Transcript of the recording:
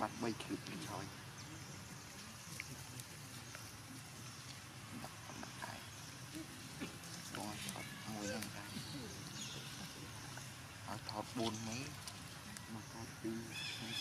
បាត់3ឃ្លីបនេះហើយបងថតមួយហ្នឹងដែរហើយថត4មេមកថត2